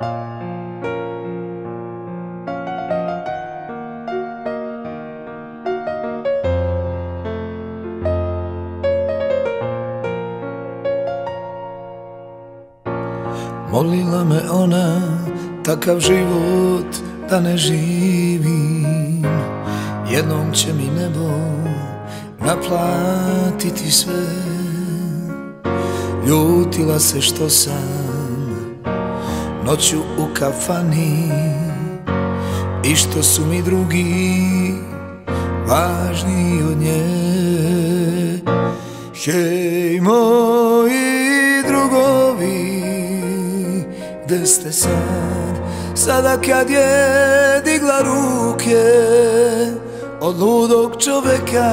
Molila me ona takav život da ne živim. Jednom će mi nebo naplatiti sve. Ljutila se što sam noću u kafani. I što su mi drugi važniji od nje? Hej moji drugovi Gde ste sad, sada kad je digla ruke Od ludog čoveka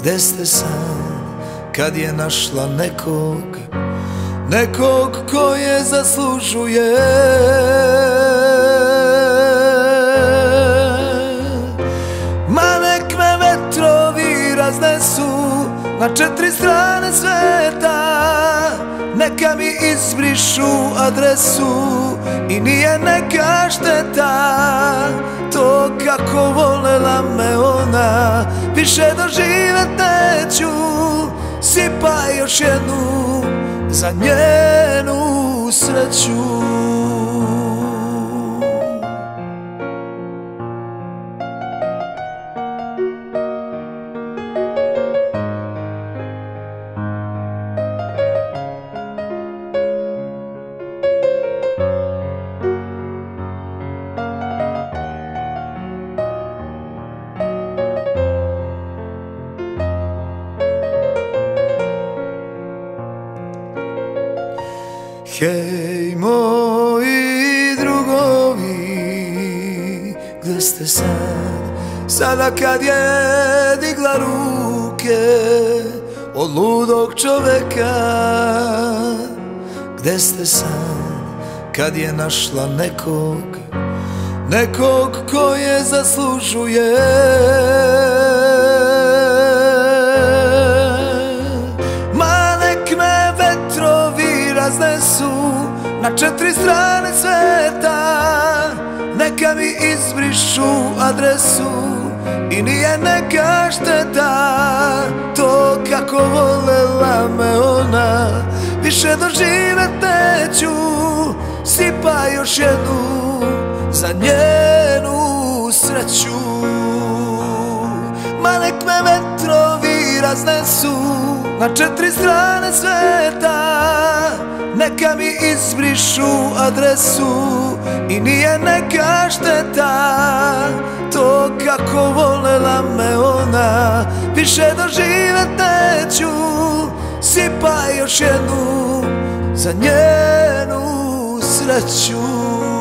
Gde ste sad, kad je našla nekog Nekog ko je zaslužuje. Ma nek me vetrovi raznesu Na četiri strane sveta neka mi izbrišu adresu I nije neka šteta. To kako volela me ona Više doživet neću Sipa još jednu Za njenu sreću Hej moji drugovi, gdje ste sad? Sada kad je digla ruke od ludog čoveka Gdje ste sad kad je našla nekog Nekog ko je zaslužuje raznesu Na četiri strane sveta. Neka mi izbrišu adresu I nije neka šteta. To kako volela me ona Više doživet neću. Sipa još jednu Za njenu sreću. Ma nek me vetrovi raznesu Na četiri strane sveta. Neka mi izbrišu adresu I nije neka šteta. To kako volela me ona Više doživet neću Sipa još jednu Za njenu sreću